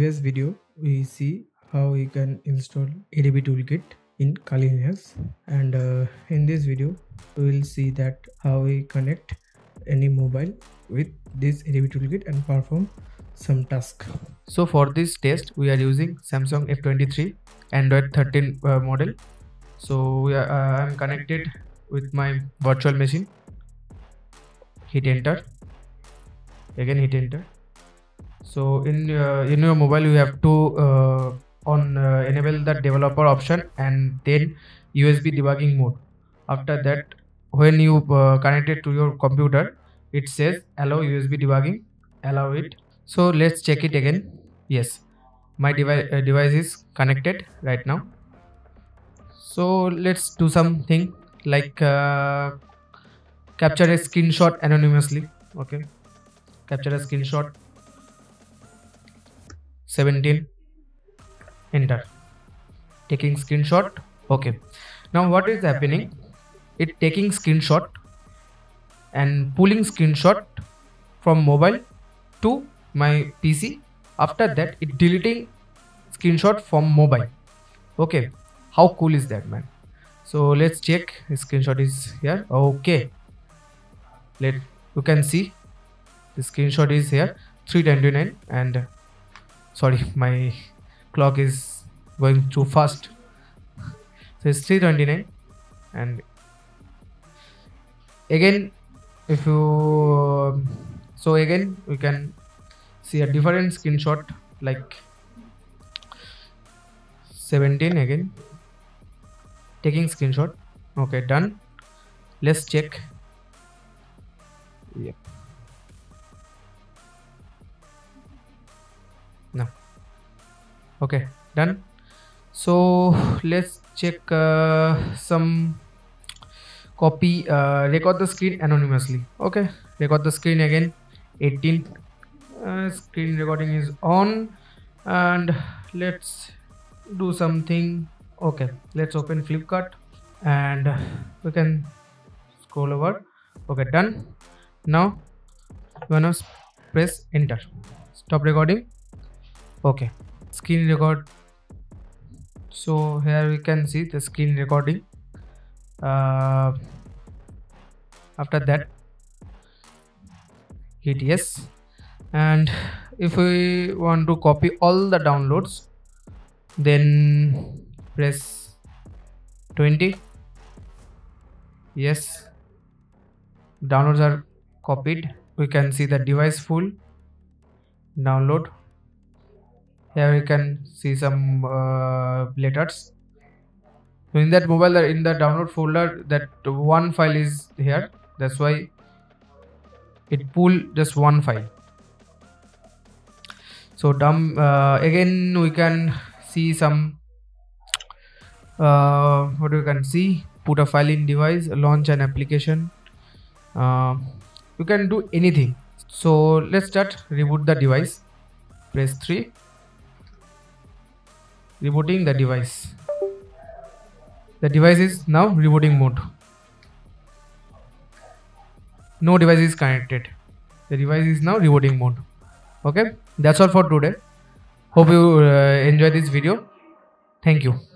previous video we see how we can install ADB toolkit in Kali Linux and uh, in this video we will see that how we connect any mobile with this ADB toolkit and perform some task. So for this test we are using Samsung F23 Android 13 uh, model. So are, uh, I'm connected with my virtual machine. Hit enter. Again hit enter. So in uh, in your mobile you have to uh, on uh, enable the developer option and then USB debugging mode. After that when you uh, connect it to your computer it says allow USB debugging allow it. So let's check it again. Yes. My device uh, device is connected right now. So let's do something like uh, capture a screenshot anonymously okay? Capture a screenshot 17 enter. Taking screenshot. Okay. Now what is happening? It taking screenshot and pulling screenshot from mobile to my pc after that it deleting screenshot from mobile. Okay. How cool is that man? So let's check. Screenshot is here. Okay. Let you can see. The screenshot is here. 329 and sorry my clock is going too fast. So it's 329 and again if you um, so again we can see a different screenshot like 17 again. Taking screenshot. Okay done. Let's check. Yep no. Okay done. So let's check uh, some copy uh, record the screen anonymously. Okay record the screen again. 18 uh, screen recording is on and let's do something. Okay let's open flipkart and we can scroll over. Okay done. Now you wanna press enter. Stop recording okay. Screen record. So here we can see the screen recording. Uh, after that hit yes. and if we want to copy all the downloads then press 20 yes. Downloads are copied. We can see the device full. Download here we can see some uh, letters. So in that mobile in the download folder that one file is here. That's why it pull just one file. So dumb uh, again we can see some uh, what we can see? Put a file in device launch an application. Uh, you can do anything. So let's start reboot the device. Press 3 rebooting the device. The device is now rebooting mode. No device is connected. The device is now rebooting mode. Okay? That's all for today. Hope you uh, enjoy this video. Thank you